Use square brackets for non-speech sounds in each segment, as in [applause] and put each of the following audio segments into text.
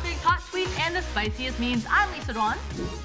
hot tweets, and the spiciest means. I'm Lisa Doan.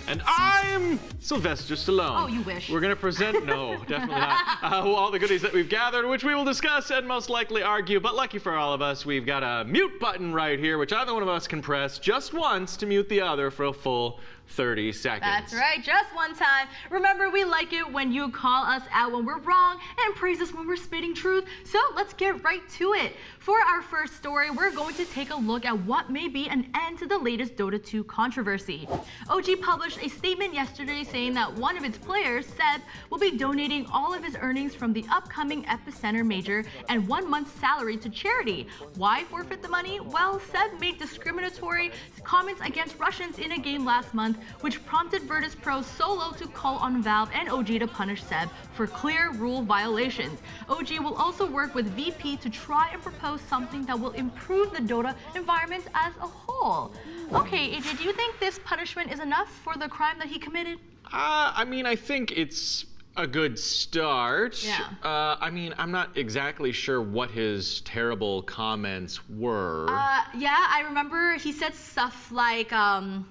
And I'm Sylvester Stallone. Oh, you wish. We're going to present, no, [laughs] definitely not, uh, all the goodies that we've gathered, which we will discuss and most likely argue. But lucky for all of us, we've got a mute button right here, which either one of us can press just once to mute the other for a full 30 seconds. That's right, just one time. Remember, we like it when you call us out when we're wrong and praise us when we're spitting truth. So let's get right to it. For our first story, we're going to take a look at what may be an end to the latest Dota 2 controversy. OG published a statement yesterday saying that one of its players, Seb, will be donating all of his earnings from the upcoming Epicenter Major and one month's salary to charity. Why forfeit the money? Well, Seb made discriminatory comments against Russians in a game last month, which prompted Virtus Pro Solo to call on Valve and OG to punish Seb for clear rule violations. OG will also work with VP to try and propose something that will improve the Dota environment as a whole. Okay, AJ, do you think this punishment is enough for the crime that he committed? Uh, I mean, I think it's a good start. Yeah. Uh, I mean, I'm not exactly sure what his terrible comments were. Uh, yeah, I remember he said stuff like um,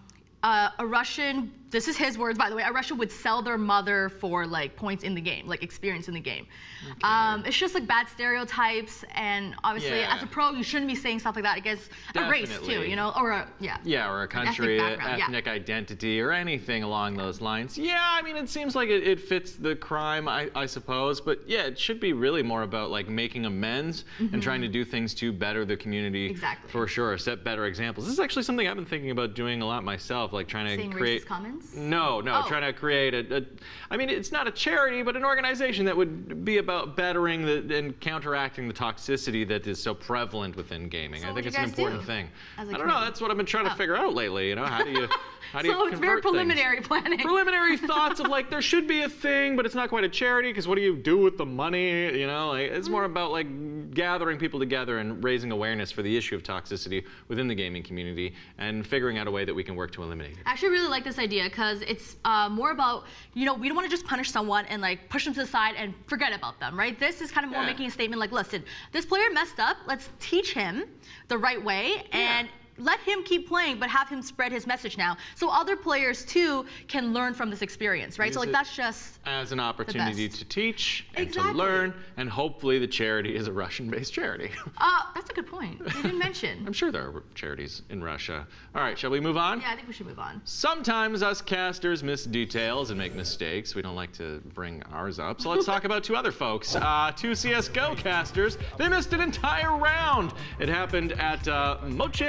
uh, a Russian. This is his words, by the way. A Russian would sell their mother for like points in the game, like experience in the game. Okay. Um, it's just like bad stereotypes, and obviously, Yeah. as a pro, you shouldn't be saying stuff like that against a race too, you know, or a yeah. Yeah, or a ethnic country, yeah. ethnic identity, or anything along those lines. Yeah, I mean, it seems like it, it fits the crime, I, I suppose. But yeah, it should be really more about like making amends and trying to do things to better the community. Mm-hmm. Exactly. For sure, set better examples. This is actually something I've been thinking about doing a lot myself, like trying to Saying create. racist comments? No, no, Oh. trying to create a, a. I mean, it's not a charity, but an organization that would be about bettering the and counteracting the toxicity that is so prevalent within gaming. So I think it's an important do thing. I don't know. That's what I've been trying to Oh. figure out lately. You know, how do you, [laughs] how do you So it's very convert things? preliminary planning. Preliminary [laughs] thoughts of like there should be a thing, but it's not quite a charity because what do you do with the money? You know, like, it's more Mm. about like gathering people together and raising awareness for the issue of toxicity within the gaming community and figuring out a way that we can work to eliminate it. I actually really like this idea because it's uh, more about, you know, we don't want to just punish someone and like push them to the side and forget about them, right? This is kind of more Yeah. making a statement like, listen, this player messed up. Let's teach him the right way and let him keep playing, but have him spread his message now. So other players too can learn from this experience, right? Use so like that's just, As an opportunity to teach and Exactly. to learn, and hopefully the charity is a Russian-based charity. [laughs] uh, that's a good point. You didn't mention. [laughs] I'm sure there are charities in Russia. All right, shall we move on? Yeah, I think we should move on. Sometimes us casters miss details and make mistakes. We don't like to bring ours up. So let's talk about two other folks. Uh, two CSGO casters. They missed an entire round. It happened at uh, Moche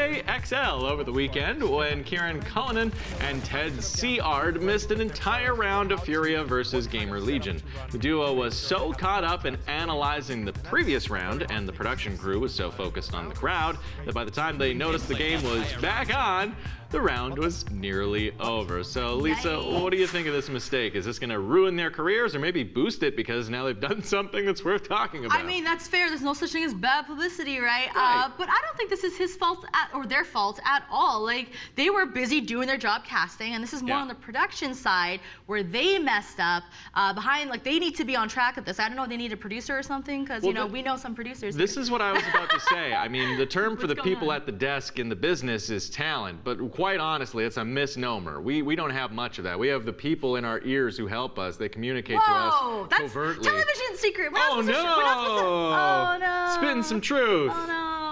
XL over the weekend when Kieran Cullinan and Ted Seard missed an entire round of Furia versus Gamer Legion. The duo was so caught up in analyzing the previous round and the production crew was so focused on the crowd that by the time they noticed the game was back on, the round was nearly over. So, Lisa, Yikes. what do you think of this mistake? Is this going to ruin their careers or maybe boost it because now they've done [laughs] something that's worth talking about? I mean, that's fair. There's no such thing as bad publicity, right? Right. Uh, but I don't think this is his fault at, or their fault at all. Like, they were busy doing their job casting, and this is more Yeah. on the production side where they messed up. Uh, behind, like, they need to be on track with this. I don't know if they need a producer or something, because, Well, you know, we know some producers. This here. is what I was about to say. I mean, the term [laughs] for the What's going people on? at the desk in the business is talent, but quite honestly, it's a misnomer. We we don't have much of that. We have the people in our ears who help us. They communicate Whoa, to us that's covertly. television secret. We're Oh supposed to- we're not supposed to- no! oh no! Spitting some truth. Oh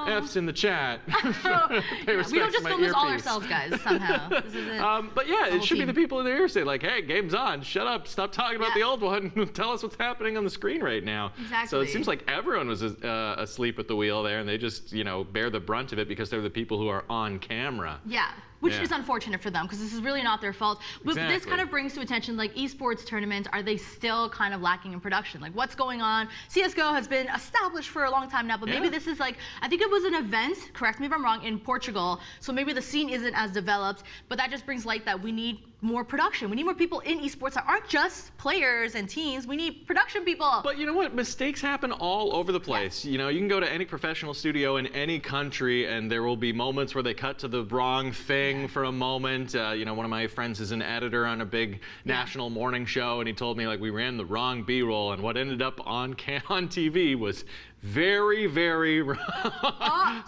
no! F's in the chat. [laughs] Yeah, we don't [laughs] just film this all ourselves, guys. Somehow, [laughs] this is it. Um, but yeah, it should be the people in their ear say like, "Hey, game's on. Shut up. Stop talking about Yeah. the old one. Tell us what's happening on the screen right now." Exactly. So it seems like everyone was uh, asleep at the wheel there, and they just you know bear the brunt of it because they're the people who are on camera. Yeah, which Yeah. is unfortunate for them because this is really not their fault. But this kind of brings to attention like esports tournaments, are they still kind of lacking in production? Like what's going on? CSGO has been established for a long time now, but maybe this is like, I think it was an event, correct me if I'm wrong, in Portugal. So maybe the scene isn't as developed, but that just brings light that we need more production. We need more people in esports that aren't just players and teams. We need production people. But you know what? Mistakes happen all over the place. You know, you can go to any professional studio in any country, and there will be moments where they cut to the wrong thing for a moment. Uh, you know, one of my friends is an editor on a big national morning show, and he told me like we ran the wrong B-roll, and what ended up on [laughs] on TV was very, very [laughs] wrong.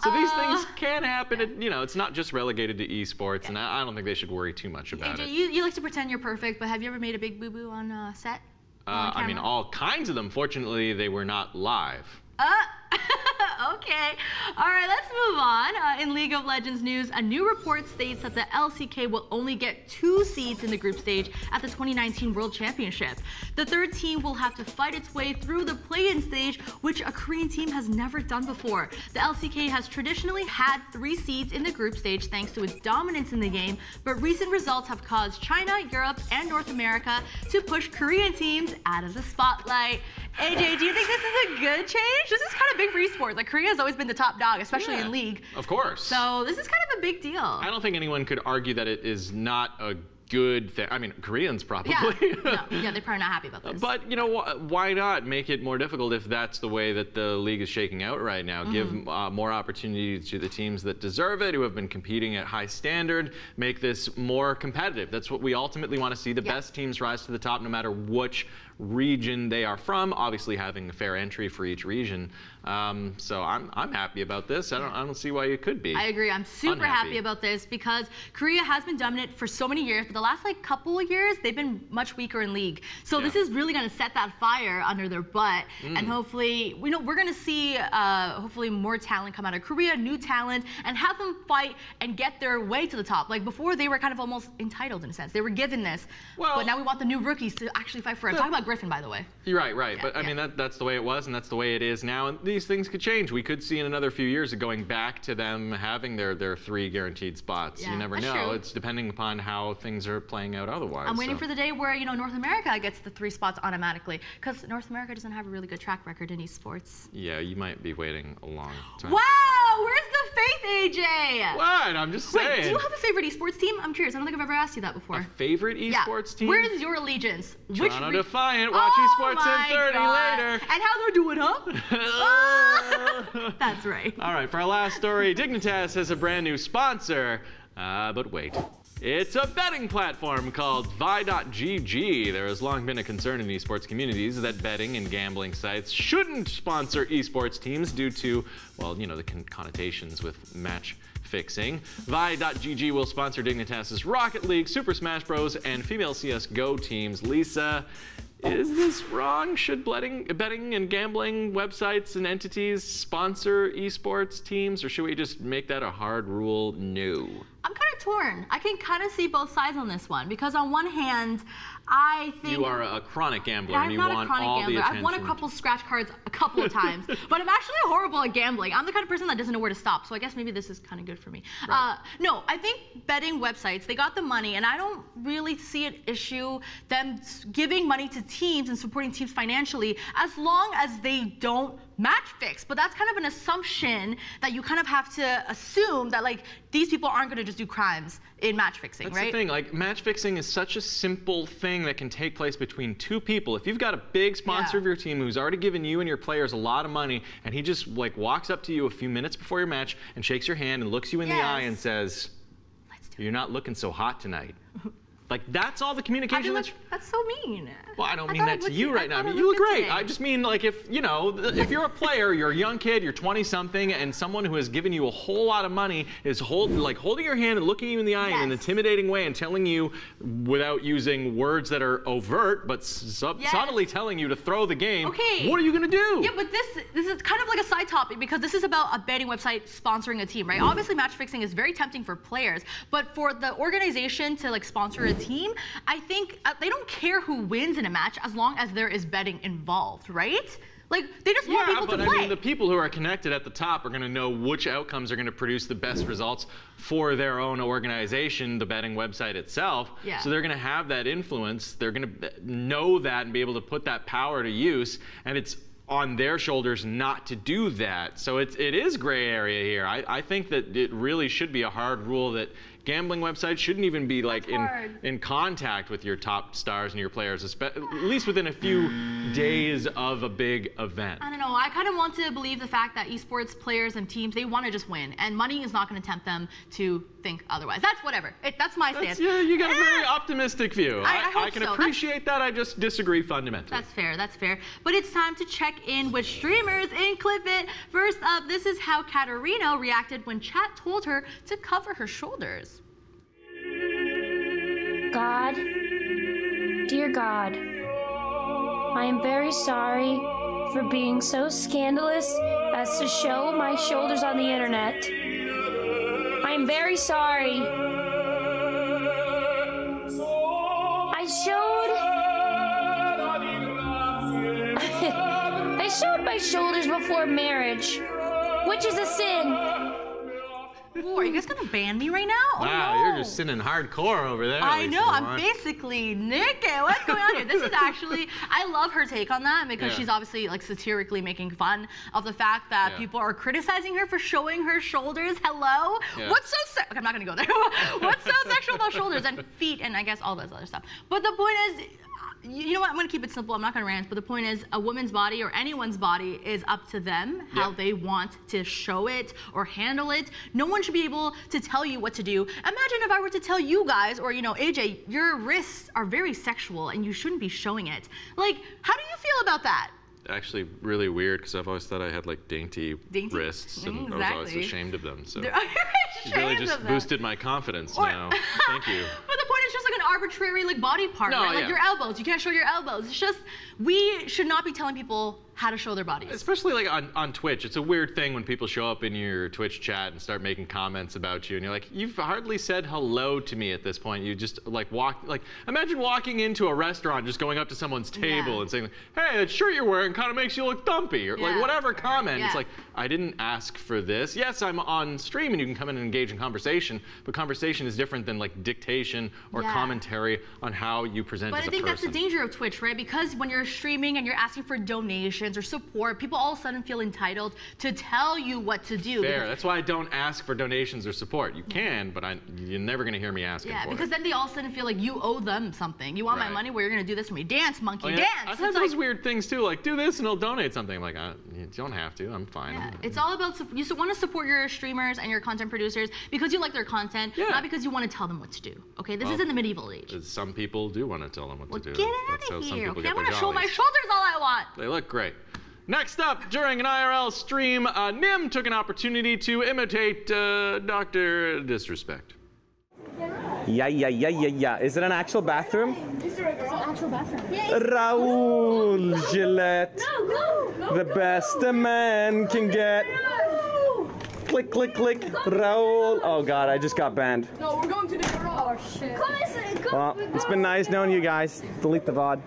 so these things Uh-uh. can happen. It, you know, it's not just relegated to esports, and I, I don't think they should worry too much about AJ, it. you, you like to pretend you're perfect, but have you ever made a big boo boo on uh, set? Or on Uh, I mean, all kinds of them. Fortunately, they were not live. Uh, [laughs] okay. All right, let's move on. Uh, in League of Legends news, a new report states that the LCK will only get two seeds in the group stage at the 2019 World Championship. The third team will have to fight its way through the play-in stage, which a Korean team has never done before. The LCK has traditionally had three seeds in the group stage thanks to its dominance in the game, but recent results have caused China, Europe, and North America to push Korean teams out of the spotlight. AJ, do you think this is a good change? This is kind of big for esports. Like Korea has always been the top dog, especially Yeah, in league. Of course. So this is kind of a big deal. I don't think anyone could argue that it is not a good thing. I mean, Koreans probably. yeah, [laughs] no, yeah, they're probably not happy about this. But you know wh- why not make it more difficult if that's the way that the league is shaking out right now? Mm-hmm. Give uh, more opportunity to the teams that deserve it, who have been competing at high standard. Make this more competitive. That's what we ultimately want to see: the best teams rise to the top, no matter which region they are from. Obviously, having a fair entry for each region. Um, so I'm I'm happy about this. I don't I don't see why you could be. I agree. I'm super Unhappy. happy about this because Korea has been dominant for so many years, but the last like couple of years they've been much weaker in league. So this is really going to set that fire under their butt, and Mm. hopefully, we know we're going to see uh, hopefully more talent come out of Korea, new talent, and have them fight and get their way to the top. Like before, they were kind of almost entitled in a sense. They were given this, Well- but now we want the new rookies to actually fight for it. I'm about Griffin, by the way. You're right, right. Yeah, but I yeah. mean, that, that's the way it was, and that's the way it is now. And these things could change. We could see in another few years of going back to them having their, their three guaranteed spots. Yeah, you never know. true. It's depending upon how things are playing out otherwise. I'm waiting so. for the day where you know North America gets the three spots automatically because North America doesn't have a really good track record in esports. Yeah, you might be waiting a long [gasps] time. Wow, where's the faith, AJ? What? I'm just saying. Wait, do you have a favorite esports team? I'm curious. I don't think I've ever asked you that before. a favorite yeah. esports team? Where's your allegiance? Toronto re- Defiant. Watch oh esports my in 30 God. later. And how they're doing, huh? [laughs] [laughs] That's right. All right, for our last story, Dignitas has a brand new sponsor. Uh, but wait. It's a betting platform called Vie.gg. There has long been a concern in esports communities that betting and gambling sites shouldn't sponsor esports teams due to, well, you know, the con- connotations with match fixing. Vie.gg will sponsor Dignitas's Rocket League, Super Smash Bros., and female CSGO teams. Lisa, is this wrong? Should betting, betting and gambling websites and entities sponsor esports teams, or should we just make that a hard rule? No. I'm kind of torn. I can kind of see both sides on this one because on one hand, I think You are a chronic gambler, I'm and you not want a chronic all gambler. I've won a couple scratch cards a couple of times, [laughs] but I'm actually horrible at gambling. I'm the kind of person that doesn't know where to stop. So I guess maybe this is kind of good for me. Right. Uh, no, I think betting websites they got the money, and I don't really see an issue them giving money to teams and supporting teams financially as long as they don't match fix. But that's kind of an assumption that you kind of have to assume that like these people aren't going to just do crimes in match fixing, That's right? the thing. Like match fixing is such a simple thing that can take place between two people. If you've got a big sponsor Yeah. of your team who's already given you and your players a lot of money, and he just like walks up to you a few minutes before your match and shakes your hand and looks you in the eye and says, Let's do it. "You're not looking so hot tonight." [laughs] like that's all the communication that's that's so mean. Well, I don't I mean that to you right now. I mean, you look great. today. I just mean like if you know, if you're a player, you're a young kid, you're 20 something, and someone who has given you a whole lot of money is hold like holding your hand and looking you in the eye in an intimidating way and telling you, without using words that are overt, but sub- Yes. subtly telling you to throw the game. Okay. What are you gonna do? Yeah, but this this is kind of like a side topic because this is about a betting website sponsoring a team, right? Obviously, match fixing is very tempting for players, but for the organization to like sponsor a team, I think uh, they don't care who wins in a match as long as there is betting involved, right? Like they just want Yeah, people but to I mean, the people who are connected at the top are going to know which outcomes are going to produce the best results for their own organization, the betting website itself. Yeah. So they're going to have that influence. They're going to know that and be able to put that power to use. And it's on their shoulders not to do that. So it's, it is gray area here. I, I think that it really should be a hard rule that gambling websites shouldn't even be like in hard. in contact with your top stars and your players, at least within a few days of a big event. I don't know. I kind of want to believe the fact that esports players and teams they want to just win, and money is not going to tempt them to think otherwise. That's whatever. It, that's my That's- stance. yeah, you got a very optimistic view. I- I hope can so. That's- appreciate that. I just disagree fundamentally. That's fair, that's fair. But it's time to check in with streamers in Clip It. First up, this is how Katerino reacted when chat told her to cover her shoulders. God, dear God, I am very sorry for being so scandalous as to show my shoulders on the internet. I am very sorry. I showed. [laughs] I showed my shoulders before marriage, which is a sin. Are you guys gonna ban me right now? Oh, wow, no. you're just sinning hardcore over there. I know, I'm basically naked. What's going on here? This is actually, [laughs] I love her take on that because Yeah. she's obviously like satirically making fun of the fact that Yeah. people are criticizing her for showing her shoulders. Hello? Yeah. What's so se- okay, I'm not gonna go there. [laughs] What's so sexual about shoulders and feet and I guess all this other stuff? But the point is, you know what? I'm gonna keep it simple. I'm not gonna rant. But the point is, a woman's body or anyone's body is up to them how Yeah. they want to show it or handle it. No one should be able to tell you what to do. Imagine if I were to tell you guys, or you know, AJ, your wrists are very sexual and you shouldn't be showing it. Like, how do you feel about that? Actually, really weird because I've always thought I had like dainty, Dainty? wrists, and Mm, I was always ashamed of them. So They're- [laughs] really just boosted my confidence Or- now. [laughs] Thank you. But the point is just like an arbitrary like body part, No, right? Like yeah. your elbows. You can't show your elbows. It's just we should not be telling people how to show their bodies. Especially like on, on Twitch, it's a weird thing when people show up in your Twitch chat and start making comments about you, and you're like, you've hardly said hello to me at this point. You just like walk, like imagine walking into a restaurant, just going up to someone's table Yeah. and saying, hey, that shirt you're wearing kind of makes you look dumpy, or Yeah. like whatever comment. It's like I didn't ask for this. Yes, I'm on stream and you can come in and engage in conversation, but conversation is different than like dictation or Yeah. commentary on how you present But as I a think that's the danger of Twitch, right? Because when you're streaming and you're asking for donations or support, people all of a sudden feel entitled to tell you what to do. Fair. That's why I don't ask for donations or support. You can, but I, you're never going to hear me asking for it. yeah, for because it. then they all of a sudden feel like you owe them something. You want my money? Well, you're gonna do this for me. Dance, monkey, Oh, yeah. dance. I've had like- those weird things too, like do this and I'll donate something. I'm like, uh, you don't have to. I'm fine. Yeah, I'm- it's all about you want to support your streamers and your content producers because you like their content, Yeah. not because you want to tell them what to do. Okay, this is Well, in the medieval age. Some people do want to tell them what Well, to do. get out of here. Okay, I want to show my shoulders all I want. They look great. Next up, during an IRL stream, uh, NymN took an opportunity to imitate uh, Dr. Disrespect. Yeah, yeah, yeah, yeah, yeah. Is it an actual bathroom? Is It's an actual bathroom. Yeah, Raul Gillette, the best a man can get. Click, click, click. Raul. Oh God, I just got banned. No, we're going to the garage. Oh, shit. Come and come. Well, it's been nice knowing you guys. Delete the VOD.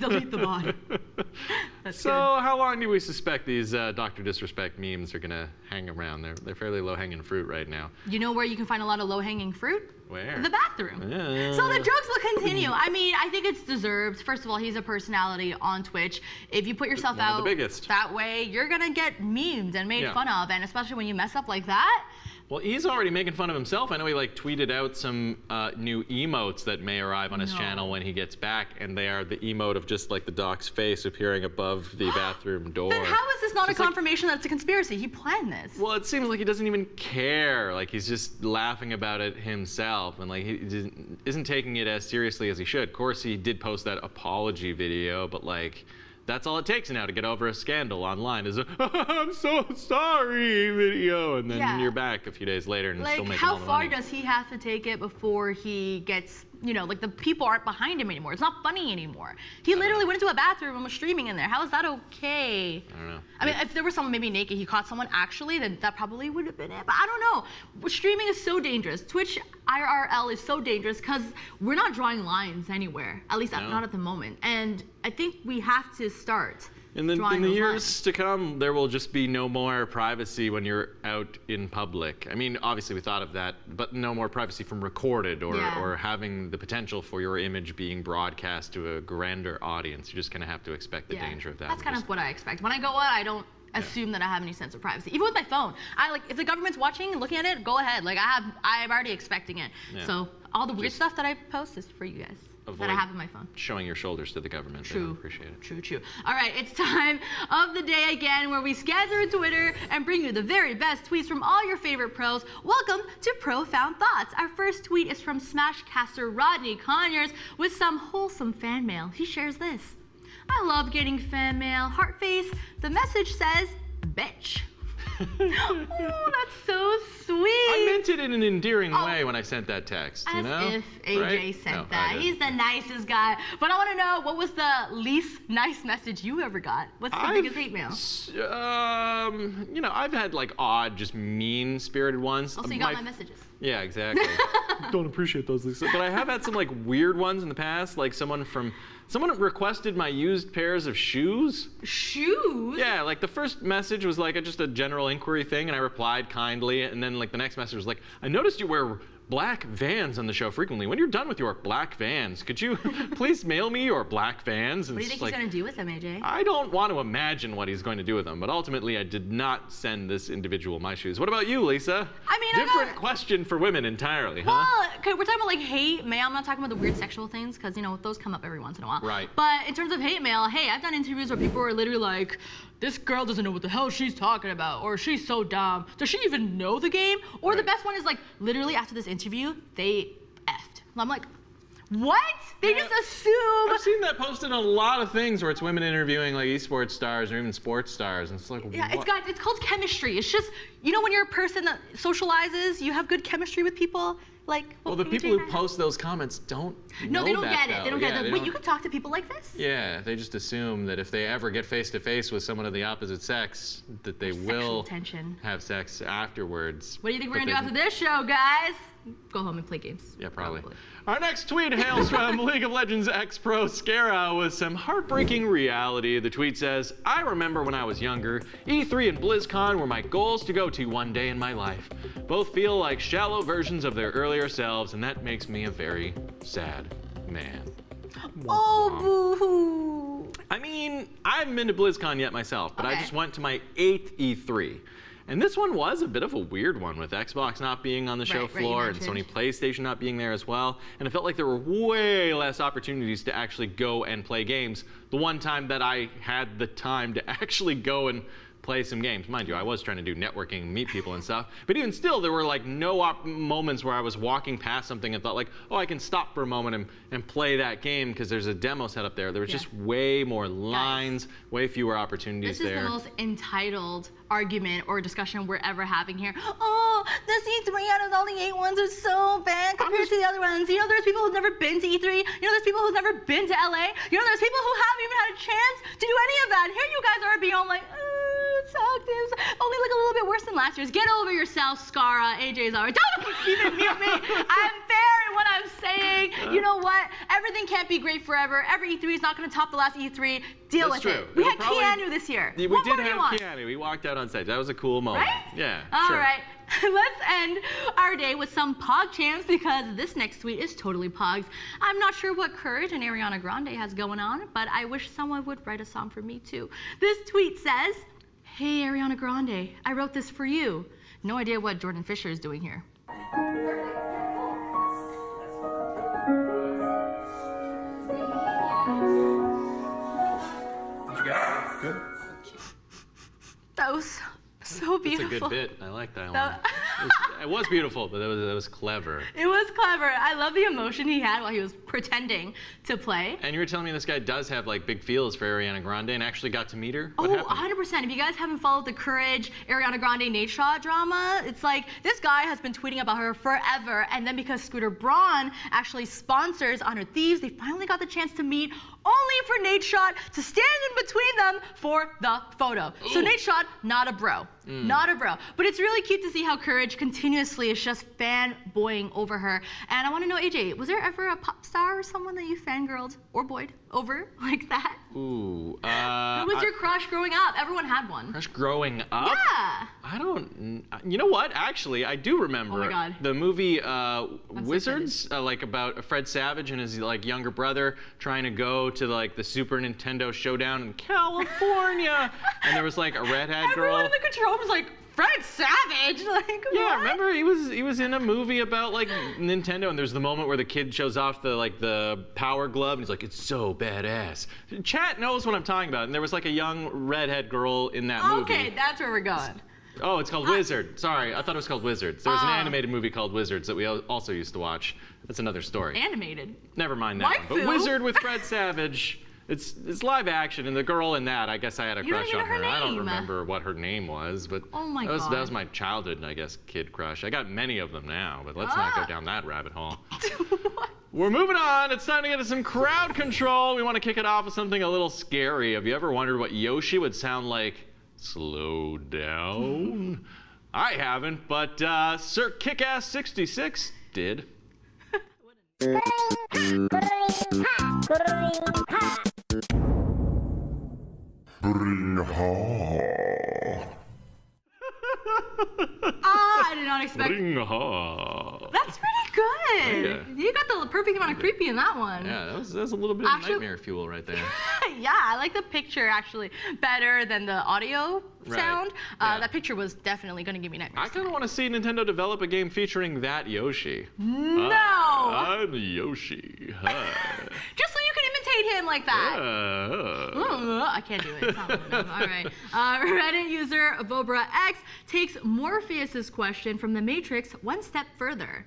Delete the bot. [laughs] So, good. how long do we suspect these uh, Dr. Disrespect memes are going to hang around? They're, they're fairly low hanging fruit right now. You know where you can find a lot of low-hanging fruit? Where? The bathroom. Yeah. So the jokes will continue. I mean, I think it's deserved. First of all, he's a personality on Twitch. If you put yourself One out the biggest. that way, you're gonna get memed and made Yeah. fun of, and especially when you mess up like that. Well, he's already making fun of himself. I know he like tweeted out some uh, new emotes that may arrive on his No. channel when he gets back, and they are the emote of just like the doc's face appearing above the [gasps] bathroom door. Then how is this not a It's like- confirmation that it's a conspiracy? He planned this. Well, it seems like he doesn't even care. Like he's just laughing about it himself, and like he isn't taking it as seriously as he should. Of course, he did post that apology video, but like. That's all it takes now to get over a scandal online is a [laughs] I'm so sorry video, and then Yeah. you're back a few days later and still Like, making how all the far money. does he have to take it before he gets, you know, like the people aren't behind him anymore? It's not funny anymore. He literally went into a bathroom and was streaming in there. How is that okay? I don't know. I mean, if there was someone maybe naked, he caught someone actually, then that probably would have been it. But I don't know. Streaming is so dangerous. Twitch IRL is so dangerous because we're not drawing lines anywhere, at least No. not at the moment. And I think we have to start. In the, in the years to come, there will just be no more privacy when you're out in public. I mean, obviously we thought of that, but no more privacy from recorded or, Yeah. or having the potential for your image being broadcast to a grander audience. You're just gonna have to expect the danger of that. That's kind of what I expect. When I go out, I don't assume that I have any sense of privacy. Even with my phone, I like if the government's watching and looking at it, go ahead. Like I have, I'm already expecting it. Yeah. So all the weird Just stuff that I post is for you guys that I have in my phone. Showing your shoulders to the government. True. appreciate it. True, true. All right, it's time of the day again where we scan through Twitter and bring you the very best tweets from all your favorite pros. Welcome to Profound Thoughts. Our first tweet is from Smashcaster Rodney Conyers with some wholesome fan mail. He shares this. I love getting fan mail. Heart face. The message says, bitch. Oh, that's so sweet. I meant it in an endearing Oh. way when I sent that text. As you know? if AJ Right? sent No, that. He's the nicest guy. But I want to know what was the least nice message you ever got? What's the I've biggest hate mail? s- Um, you know, I've had like odd, just mean-spirited ones. Also, you got my messages. Yeah, exactly. [laughs] Don't appreciate those, Lisa. But I have had some like weird ones in the past. Like someone from, someone requested my used pairs of shoes. Shoes? Yeah, like the first message was like a, just a general inquiry thing, and I replied kindly. And then like the next message was like, I noticed you wear black vans on the show frequently. When you're done with your black vans, could you [laughs] please mail me your black vans? And What do you think like, he's gonna do with them, AJ? I don't want to imagine what he's going to do with them, but ultimately I did not send this individual my shoes. What about you, Lisa? I mean, I different got- question for women entirely, huh? Well, we're talking about like hate mail. I'm not talking about the weird sexual things because you know those come up every once in a while. Right. But in terms of hate mail, hey, I've done interviews where people are literally like, "This girl doesn't know what the hell she's talking about," or "She's so dumb. Does she even know the game?" Or the best one is like, literally after this interview, they effed. I'm like, what? They Yeah. just assume. I've seen that posted on a lot of things where it's women interviewing like esports stars or even sports stars, and it's like, Yeah, it's what? got it's called chemistry. It's just you know when you're a person that socializes, you have good chemistry with people. Like well, the people who post those comments don't. No, they don't that, get it. They don't get it. Wait, don't- you could talk to people like this? Yeah, they just assume that if they ever get face to face with someone of the opposite sex, that they Sexual will have sex afterwards. What do you think we're gonna do after this show, guys? Go home and play games. Yeah, probably. Our next tweet hails from [laughs] League of Legends ex pro Scarra with some heartbreaking reality. The tweet says, I remember when I was younger, E3 and BlizzCon were my goals to go to one day in my life. Both feel like shallow versions of their earlier selves, and that makes me a very sad man. [gasps] Oh, boo hoo. I mean, I haven't been to BlizzCon yet myself, but I just went to my eighth E3. And this one was a bit of a weird one with Xbox not being on the show Right, right, floor and. Sony PlayStation not being there as well. And it felt like there were way less opportunities to actually go and play games. The one time that I had the time to [laughs] actually go and play some games. Mind you, I was trying to do networking meet people and stuff. But even still, there were like no op- moments where I was walking past something and thought like, oh, I can stop for a moment and, and play that game because there's a demo set up there. There was Yeah. just way more lines, way fewer opportunities This is there. the most entitled argument or discussion we're ever having here. Oh, the E3 out of all the eight ones are so bad compared just- to the other ones. You know, there's people who've never been to E3. You know, there's people who've never been to LA. You know, there's people who haven't even had a chance to do any of that. Here you guys are being all like, oh, sucked. It was only like a little bit worse than last year's. Get over yourself, Scarra. AJ's already. Don't [laughs] even mute me. I'm fair in what I'm saying. You know what? Everything can't be great forever. Every E3 is not going to top the last E3. Deal That's with true. it. We It'll had probably- Keanu this year. We what did more do you have? Keanu. We walked out on stage. That was a cool moment. Right? Yeah. All sure. right. [laughs] Let's end our day with some Pog chants because this next tweet is totally Pogs. I'm not sure what Courage and Ariana Grande has going on, but I wish someone would write a song for me too. This tweet says, Hey Ariana Grande, I wrote this for you. No idea what Jordan Fisher is doing here. Good. That was so beautiful. It's a good bit. I like that one. That- It was, it was beautiful, but that was, was clever. It was clever. I love the emotion he had while he was pretending to play. And you were telling me this guy does have like big feels for Ariana Grande and actually got to meet her. What Oh, happened? 100%. If you guys haven't followed the Courage, Ariana Grande, Nadeshot drama, it's like this guy has been tweeting about her forever. And then because Scooter Braun actually sponsors 100 Thieves, they finally got the chance to meet only for Nadeshot to stand in between them for the photo. So Ooh. Nadeshot, not a bro. Mm. Not a bro. But it's really cute to see how Courage continuously is just fanboying over her. And I want to know, AJ, was there ever a pop star or someone that you fangirled or boyed over [laughs] like that? Ooh. Uh, Who was I- your crush growing up? Everyone had one. crush growing up? Yeah. I don't. You know what? Actually, I do remember Oh my God. the movie uh, so Wizards, uh, like about Fred Savage and his like younger brother trying to go to like the Super Nintendo showdown in California, [laughs] and there was like a redhead girl. Everyone in the control room was like, Fred Savage. [laughs] Like, Yeah, what? remember he was he was in a movie about like Nintendo, and there's the moment where the kid shows off the like the power glove, and he's like, "It's so badass." Chat knows what I'm talking about, and there was like a young redhead girl in that movie. Okay, that's where we're going. Oh, it's called Wizard. Sorry, I thought it was called Wizards. There was an Ah. animated movie called Wizards that we also used to watch. That's another story. Animated. Never mind that one. But Wizard with [laughs] Fred Savage. It's it's live action, and the girl in that, I guess I had a You crush on her her. I don't remember what her name was, but Oh my that was, that was my childhood, I guess, kid crush. I got many of them now, but let's not Ah. go down that rabbit hole. [laughs] We're moving on. It's time to get to some crowd control. We want to kick it off with something a little scary. Have you ever wondered what Yoshi would sound like? Slow down. [laughs] I haven't, but uh, Sir Kickass66 did. [laughs] Bring ha. Ah, I did not expect. Bring ha. That's pretty good. Yeah. You got the perfect amount of creepy in that one. Yeah, that was, that was a little bit Actually- of nightmare fuel right there. [laughs] yeah, I like the picture actually better than the audio Right. sound. Uh, Yeah. That picture was definitely going to give me nightmares. I kind of want to see Nintendo develop a game featuring that Yoshi. no! Uh, I'm Yoshi. Hi. [laughs] Just so imitate him like that. Uh, I can't do it. It's not. All right. Uh, [laughs] Reddit user Vobra X takes Morpheus's question from The Matrix one step further.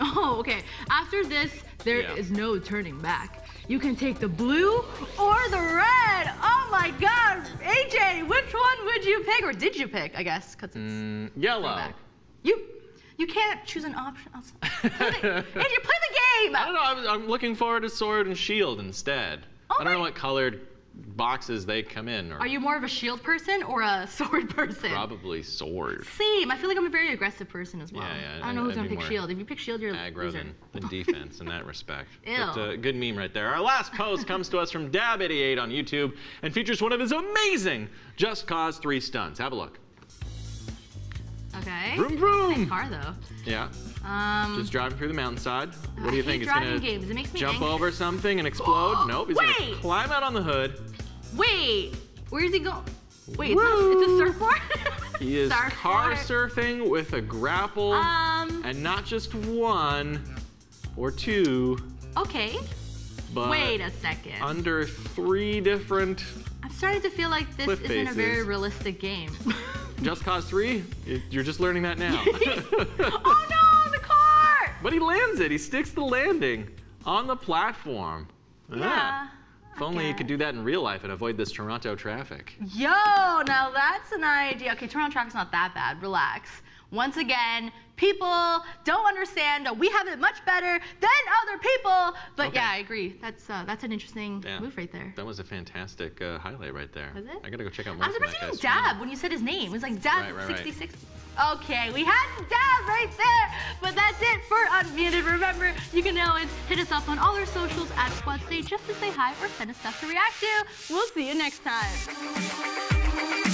Oh, okay. After this, there is Yeah. no turning back. You can take the blue or the red. Oh my God, AJ, which one would you pick, or did you pick? I guess, cause it's mm, yellow. You, you can't choose an option. Play the, AJ, play the game. I don't know. I'm, I'm looking forward to Sword and Shield instead. Oh I don't know what colored boxes they come in, or Are you more of a shield person or a [laughs] sword person? probably Sword. Same. I feel like I'm a very aggressive person as well. Yeah, yeah, I don't know who's gonna pick shield. If you pick shield, you're a Aggro than, than [laughs] defense in that respect. Ew. But uh, good meme right there. Our last post [laughs] comes to us from Dab88 on YouTube and features one of his amazing Just Cause 3 stunts. Have a look. Okay. Vroom vroom. Car though. Yeah. Um. Just driving through the mountainside. What do you think? It's gonna games. It makes me jump anxious. over something and explode? [gasps] nope. He's gonna Wait. climb out on the hood. Wait. Where is he going? Wait. It's a, it's a surfboard. [laughs] He is car surfing with a grapple, Um. and not just one or two, Okay. but Wait a second. under three different I'm starting to feel like this isn't a very realistic game. [laughs] Just Cause 3? It- You're just learning that now. [laughs] oh no, the car! but he lands it. He sticks the landing on the platform. Ah. Yeah. If only you could do that in real life and avoid this Toronto traffic. Yo, now that's an idea. Okay, Toronto traffic's not that bad. Relax. Once again, people don't understand that we have it much better than other people. But Okay. yeah, I agree. That's uh, that's an interesting Yeah. move right there. That was a fantastic uh, highlight right there. Was it? I gotta go check out more I was from that surprised guy's you stream. dab when you said his name. It was like Right, dab right, right. 66. Okay, we had dab right there. But that's it for Unmuted. Remember, you can always hit us up on all our socials at Squad State just to say hi or send us stuff to react to. We'll see you next time.